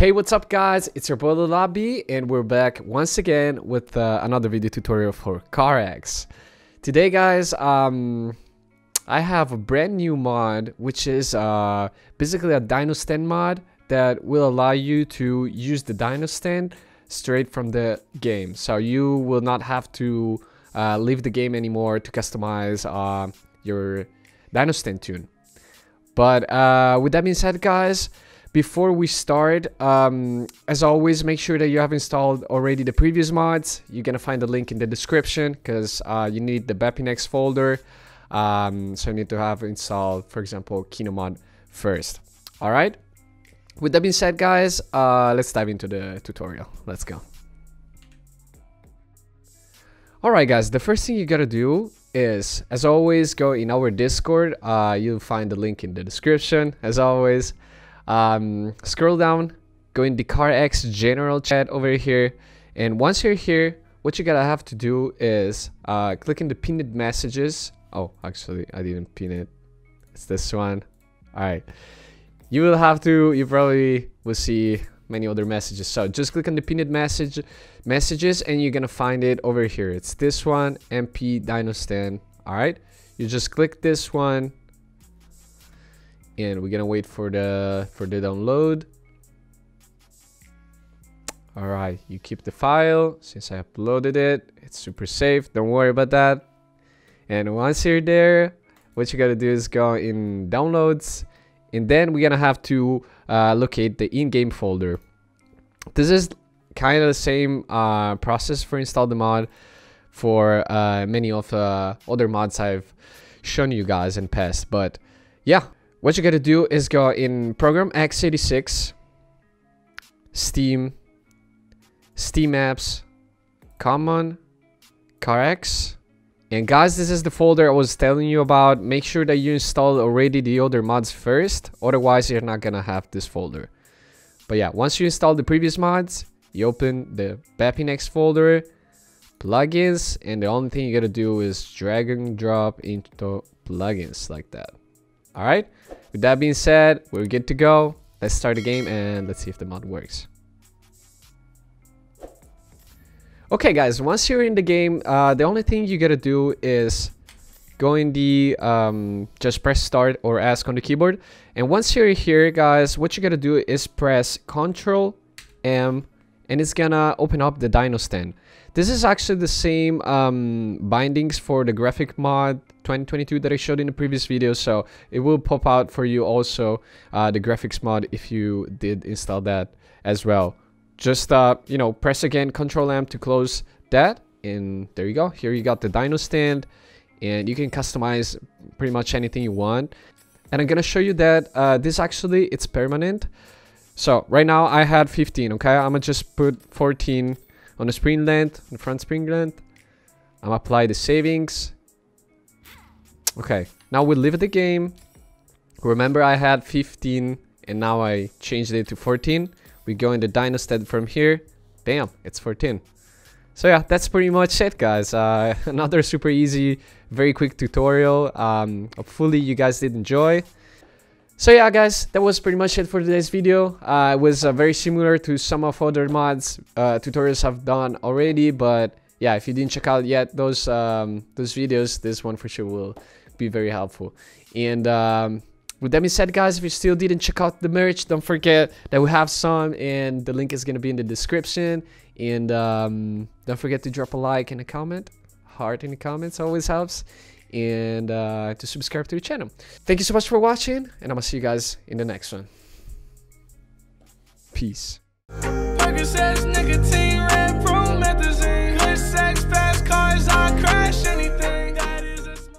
Hey, what's up guys? It's your boy Lobby and we're back once again with uh, another video tutorial for CarX. Today guys, um, I have a brand new mod which is uh, basically a dyno stand mod that will allow you to use the dyno stand straight from the game. So you will not have to uh, leave the game anymore to customize uh, your dyno stand tune. But uh, with that being said guys, before we start, um, as always, make sure that you have installed already the previous mods. You're gonna find the link in the description because uh, you need the BepInEx folder. Um, so you need to have installed, for example, KinoMod first. All right. With that being said, guys, uh, let's dive into the tutorial. Let's go. All right, guys. The first thing you gotta do is, as always, go in our Discord. Uh, you'll find the link in the description, as always. Um, scroll down, go in the CarX general chat over here. And once you're here, what you gotta have to do is uh, click in the pinned messages. Oh, actually, I didn't pin it. It's this one. All right. You will have to, you probably will see many other messages. So just click on the pinned message messages and you're gonna find it over here. It's this one, MP Dyno Stand. All right. You just click this one and we're gonna wait for the for the download. All right you keep the file. Since i uploaded it it's super safe. Don't worry about that. And once you're there what you gotta do is go in downloads and then we're gonna have to uh, locate the in-game folder. This is kind of the same uh, process for install the mod for uh, many of the uh, other mods I've shown you guys in past but yeah what you gotta do is go in program x86 steam steam apps common carx and guys this is the folder i was telling you about. Make sure that you installed already the other mods first otherwise you're not gonna have this folder. But yeah once you install the previous mods you open the BepInEx folder plugins and the only thing you gotta do is drag and drop into plugins like that all right with that being said we're good to go. Let's start the game and let's see if the mod works. Okay guys once you're in the game uh, the only thing you gotta do is go in the um, just press start or Esc on the keyboard. And once you're here guys what you gotta do is press ctrl m and it's gonna open up the dyno stand this is actually the same um, bindings for the graphic mod 2022 that I showed in the previous video. So it will pop out for you also uh, the graphics mod if you did install that as well. Just, uh, you know, press again Control M to close that. And there you go. Here you got the dyno stand and you can customize pretty much anything you want. And I'm to show you that uh, this actually, it's permanent. So right now I had 15, okay? I'm to just put 14 on the spring length, on the front spring length. I'm apply the savings. Okay, now we leave the game. Remember I had 15 and now I changed it to 14. We go in the from here. Bam, it's 14. So yeah, that's pretty much it guys. Uh, another super easy, very quick tutorial. Um, hopefully you guys did enjoy. So yeah guys, that was pretty much it for today's video. Uh, it was uh, very similar to some of other mods uh, tutorials I've done already, but yeah, if you didn't check out yet those um, those videos, this one for sure will be very helpful. And um, with that being said guys, if you still didn't check out the merch, don't forget that we have some and the link is going to be in the description. And um, don't forget to drop a like and a comment. Heart in the comments always helps and uh, to subscribe to the channel. Thank you so much for watching, and I'm gonna see you guys in the next one. Peace.